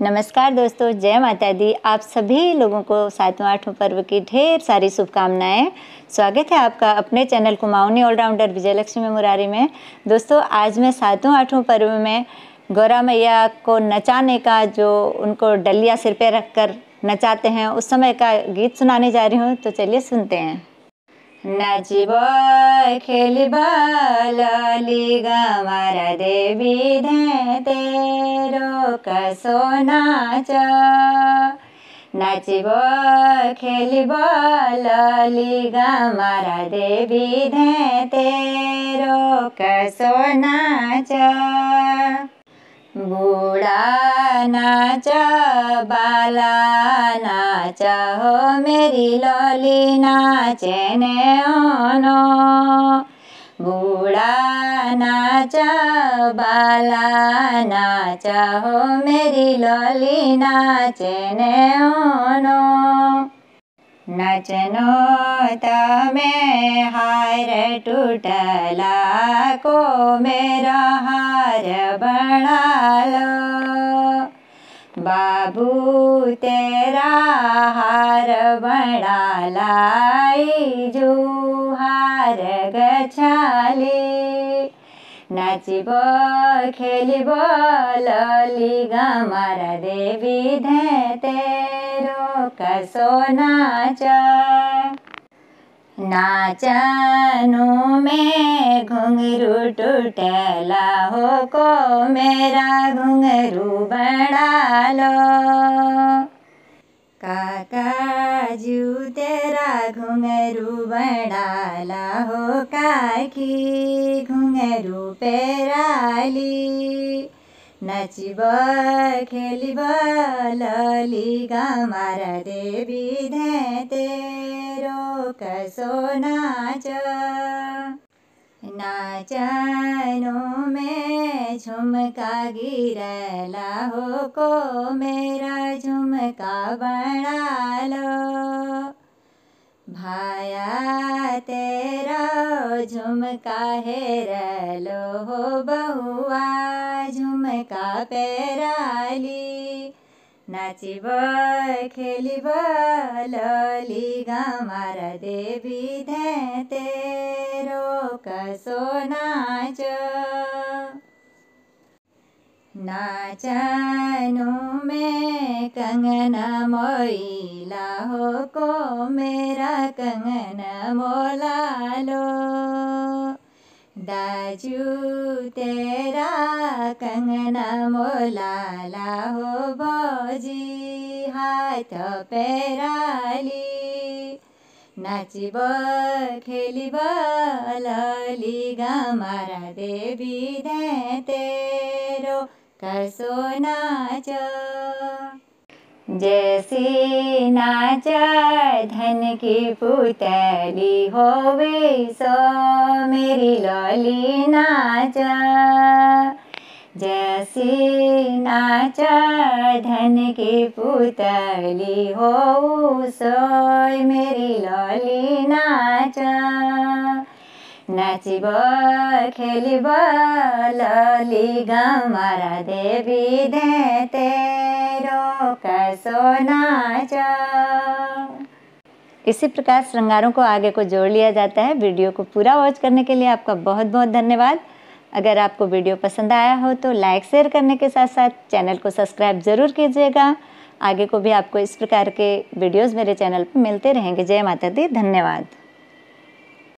नमस्कार दोस्तों, जय माता दी। आप सभी लोगों को सातवां आठवें पर्व की ढेर सारी शुभकामनाएँ। स्वागत है आपका अपने चैनल कुमाऊनी ऑलराउंडर विजयलक्ष्मी मुरारी में। दोस्तों, आज मैं सातवां आठवें पर्व में गौरा मैया को नचाने का, जो उनको डलिया सिर पे रख कर नचाते हैं, उस समय का गीत सुनाने जा रही हूँ तो चलिए सुनते हैं। नाचिब खेलिब लली गमारा देवी धे तेरो कसो नाच नाचिब खेलिब लली गमारा देवी धे तेरो कसो नाच बूढ़ा नाच बाला नाच हो मेरी लली नाचे ने ओनो बूढ़ा नाच बाला नाच हो मेरी लली नाचे ने ओनो नचनो तमे हार टूटला को मेरा हार बना लो बाबू तेरा हार लाई जो हार गछाली खेलिब, लली गमारा देवी धे तेरो कसो नाच। नाचनु में घुंघरू टूटला हो को मेरा घुंघरू बना लो। काका जू तेरा घुंघरू बड़ाला हो काकी घुंघरू पेराली। गमारा देवी धे तेरो कसो नाच नाचनो में झुमका गिरला हो, को मेरा झुमका बना लो भाया तेरा झुमका हेरलो हो, बहुआ झुमका पेराली। नाचिब, खेलिब लली गमारा देवी धे तेरो कसो नाच नाचनु में कंगना मोइला हो को मेरा कंगना मोला लो दाजू तेरा कंगना मोलाला हो भौजी हाथ पेराली नाचिब खेलिब लली गमारा देवी धे तेरो कसो नाच। जैसी नाच धन की पुतली होवे, सो मेरी लली नाच जैसी नाचा धन की पुतली हो, सोय मेरी लली नाच। नाचिब, खेलिब, लली गमारा देवी धे तेरो कसो नाचा। इसी प्रकार श्रृंगारों को आगे को जोड़ लिया जाता है। वीडियो को पूरा वॉच करने के लिए आपका बहुत बहुत धन्यवाद। अगर आपको वीडियो पसंद आया हो तो लाइक, शेयर करने के साथ साथ चैनल को सब्सक्राइब ज़रूर कीजिएगा। आगे को भी आपको इस प्रकार के वीडियोस मेरे चैनल पर मिलते रहेंगे। जय माता दी, धन्यवाद।